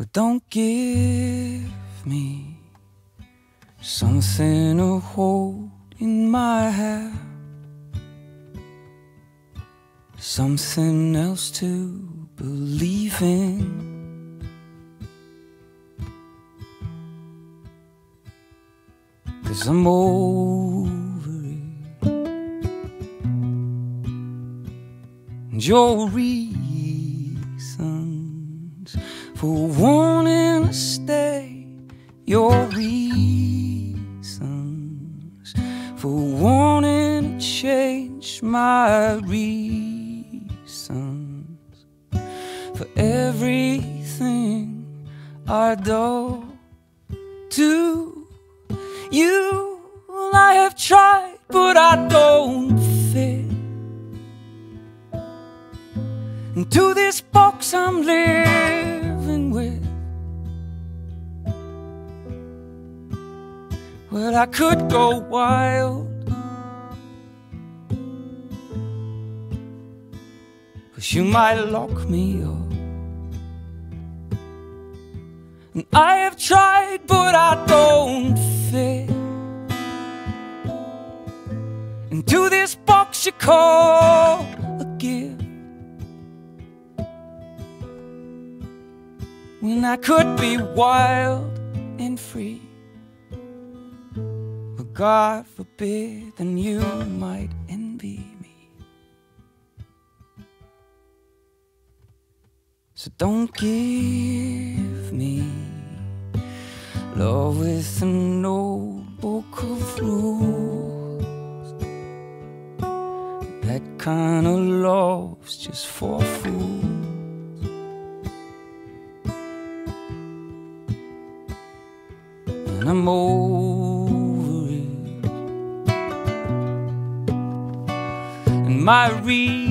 But don't give me something to hold in my hand, something else to believe in. Cause I'm over it. And your reasons for wanting to stay, your reasons for wanting to change my reasons for everything I do to you. I have tried, but I don't fit into this box I'm living Well, I could go wild. Cause you might lock me up. And I have tried, but I don't fit into this box you call a gift. When I could be wild God forbid, then you might envy me. So don't give me love with no book of rules. That kind of love's just for fools. And I'm over my reasons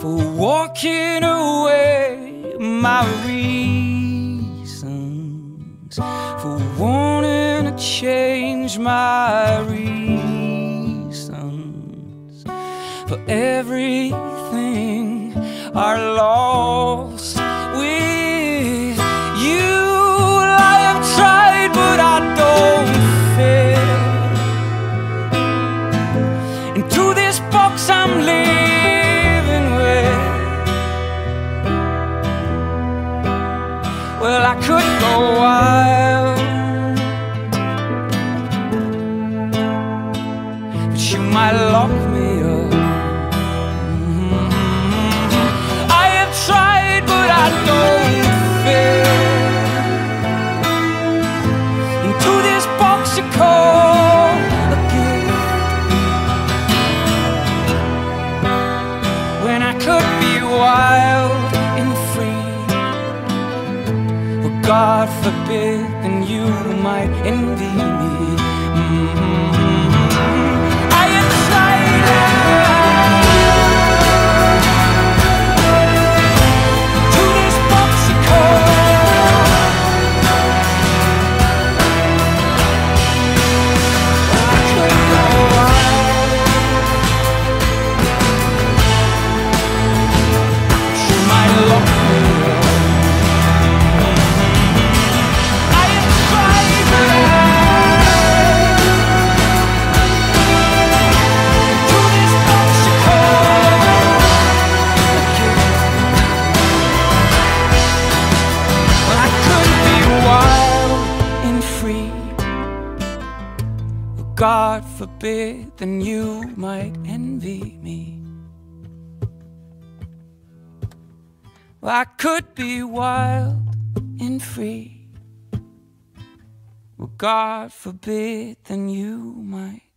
for walking away, my reasons for wanting to change, my reasons for everything. Are lost Well, I could go wild, but you might lock could be wild and free, but God forbid, then you might envy me. God forbid, then you might envy me. Well, I could be wild and free. Well, God forbid, then you might